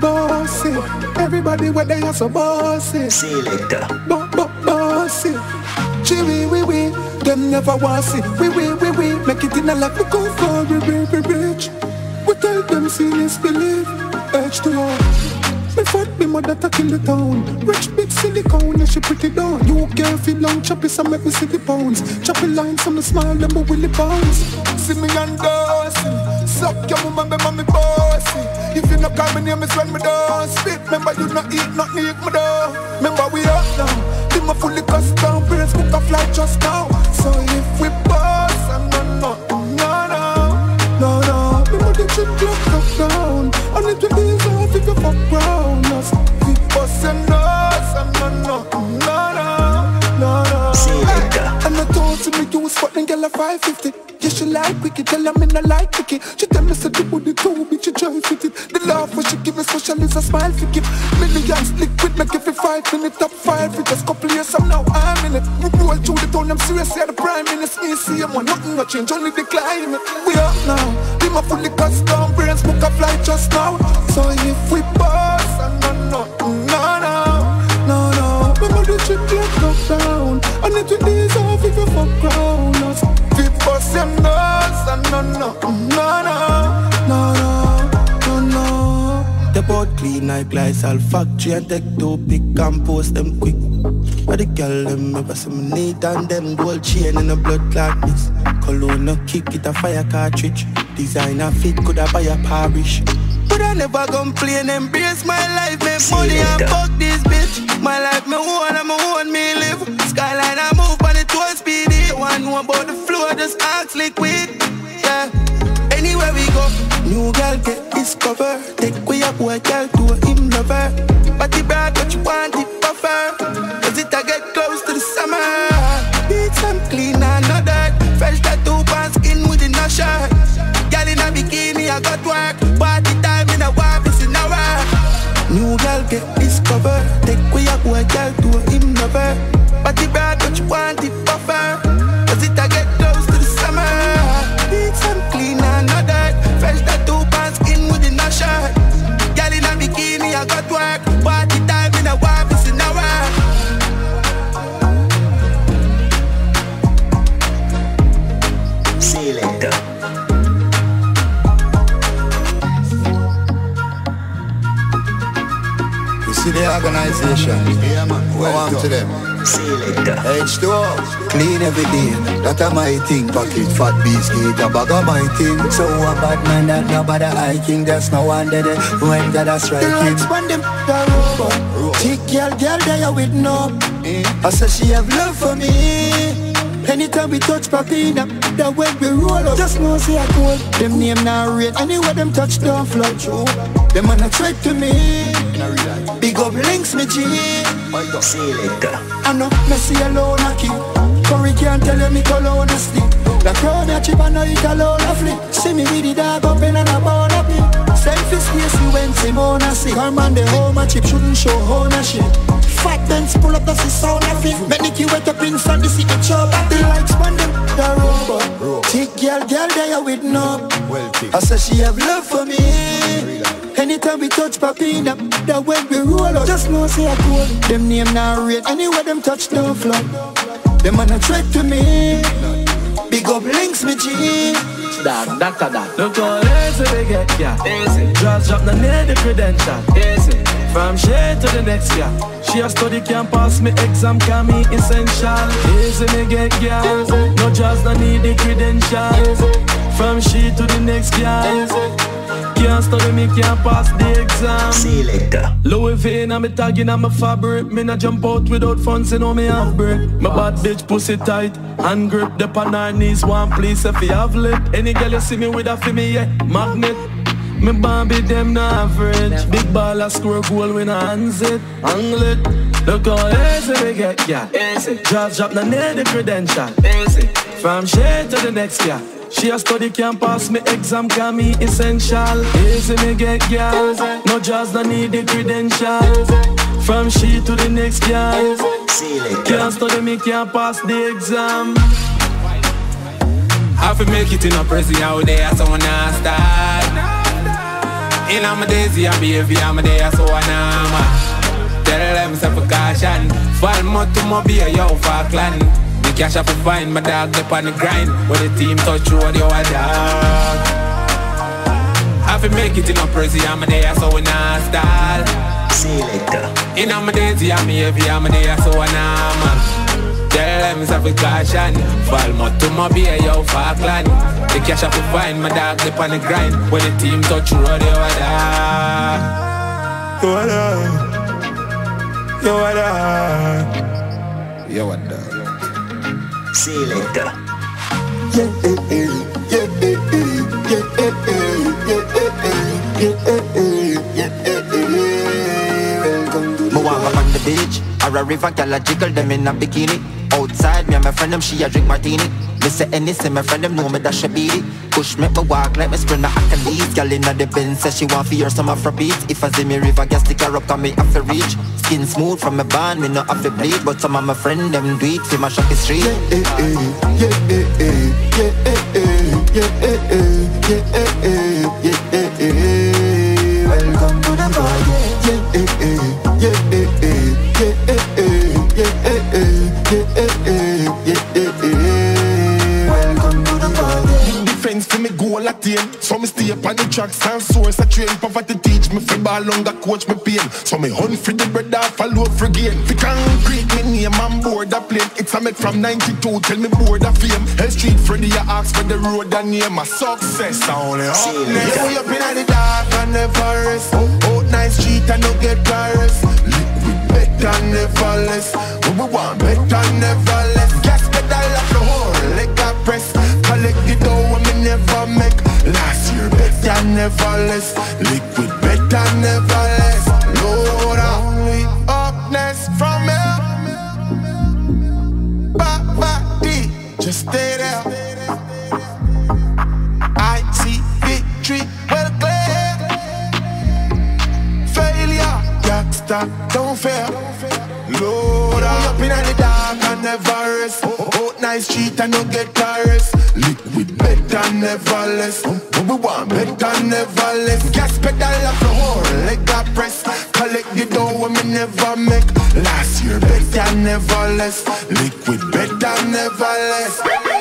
Bossy, everybody where they are so bossy. Selector. Bo bo bossy. Chili we we, them never want see. We we we we, make it in a like we go for we we we rich. We tell them serious believe. H2O. Me fuck me mother to kill the town Rich big silicone, yeah she pretty down You can't feel long choppy so make me see the pounds Choppy lines so me smile them but willy bounce See me and dancing Suck your mama, me mommy bossy. If you not call me name, it's when me don't spit Remember you not eat, not need me though Remember we up now. Be my fully custom, brains book a flight just now. So if we boss, I'm not nothing, no, no. No, no, me mother chip clock down. And it will be off if you fuck round. Us We bust your nose, I'm not nothing, no, no. No, no. Selector. and I told to me you was fucking girl a 550 Yeah, she like wicked, tell her me not like wicked She tell me say the booty too bitch, she try fit it. The laugh when she give me special is a smile for give. Millions liquid, make every five minute top five For just couple years, I'm now I'm in it. We roll through the town, I'm serious, yeah, the prime minister. Me see him, nothing no change, only the climate. We up now, be my fully custom Brains book a flight just now. So if we boss, I'm not nothing, no, no No, no, remember the chip like up down. And it will ease off if you fuck round us bust your nose, and no, no, no, no No, no, no, no The boat clean like Lysol factory and take two pick and post them quick. But the girl them ever see me neat and them gold chain in a blood clot mix. Cologne no kick it a fire cartridge. Designer fit could I buy a parish. But I never complain, embrace my life, make money and fuck this bitch. My life, me own, and me own, me live. Skyline, I move on it twice speedy. One know about the floor, just ask liquid. Yeah. Anywhere we go, new girl get discovered. Take way up boy girl to him lover. Body brag, but you want it buffer. Cause it I get close to the summer. Beats I'm clean and dirt. Fresh tattoo pants skin with the shirt. Girl in a bikini, I got work. See the organization? Yeah, man. Welcome to them. Selector. H2O, clean every day. That a my thing. Pocket fat biscuit, a bag of my thing. So a bad man that no bother hiking. There's no one there when that a The striking. lights when them the robot Thick girl, girl, there with no I say she have love for me Anytime we touch Papina, that when we roll up Just know say I cold Them name now rate Anywhere them touch down flood through Them man a threat to me. Big up links me G. I know Messi alone a key. Curry can't tell you me cologne a stick The crowd a chip and I eat alone a flip. See me with the dog up in and a bone a pin Selfie space you when Simona sick. Her man the home a chip shouldn't show ownership. Fat dance pull up the see sound of it Make Nicky wet up inside the city chop. At the lights when them the robot. Thick girl, girl there with no. Well. I say she have love for me. Anytime we touch Papina, that when we roll up Just know say I cool. Them name not rate Anywhere them touch down flood. Them man a threat to me Big up links me G Dog, doctor, dog. Look how easy we get, yeah. Easy. Just drop, no need the credential. Easy. From shade to the next, yeah. She a study can pass me exam, can me essential. Easy me get, yeah. No just no need the credential. Easy. From she to the next, yeah. Can't study me, can't pass the exam. Selector. Louis V and me tagging on my fabric. Me not jump out without funds, you know me have break My bad bitch pussy tight. Hand grip the on her knees One please if you have lip. Any girl you see me with a for me, yeah Magnet. Me Bambi them no average. Big ball a score goal when I hands it. Angle it. Look how easy we get, yeah. Easy. Just drop, no need the credential. Easy. From shade to the next, yeah she a study can pass me exam, can me essential. Easy me get girls, no just no need the credential. From she to the next girl, can't study me can't pass the exam. I fi make it in a prison out there, so I start. In my daisy and baby, I'm there, so I man. Tell them some caution. Fall more to my beer, yo, Falkland. The cash up to find my dog up on the grind. When the team touch road, yo, a dog. I fi make it in a prison, I'm there, so I nah start. Selector. In my daisy, I'm heavy, I'm there, so I nah man. Tell them some caution. Fall more to my beer, yo, Falkland. The cash up to find my dog up on the grind. When the team touch road, yo, a dog. Yo, a dog. Yo, a dog. Yo, a dog. Welcome to the Me walk on the beach or a river, gyal a jiggle them in a bikini. Oh, Outside, me and my friend them she a drink martini. Me say any say my friend them know me that she beat it. Push me, me walk like me sprint a Achilles. Gyal inna the Benz say she want to hear some Afrobeat. If I see me river, gyal stick her up 'cause me have to reach. Skin smooth from my band, me no have to bleed. But some of my friend them do it fi my the street. eh, eh, yeah, eh, eh, yeah, eh, eh, yeah, eh, eh, yeah, eh, eh, me stay up on the tracks and source I train. Poverty teach me fi ball longer coach me pain. So me hunt for the bread off a load for gain. Fi concrete me name and board a plane. It's a make from 92 tell me board a fame. Hell Street Freddy I ask for the road and name a success. I only up Yeah, we up in the dark and never rest. Out nice street and no get virus. Liquid better never less. We want better never never less. Liquid better never less. Load only upness from here. Back, back, deep. Just stay there. I see victory well clear. Failure, youngster, don't fail. Load up in the dark and never rest. Out nice street and no get rest. Liquid better never less. We want better never less. Gas pedal up the whole leg I press. Collect the dough when me never make. Last year better never less. Liquid better never less.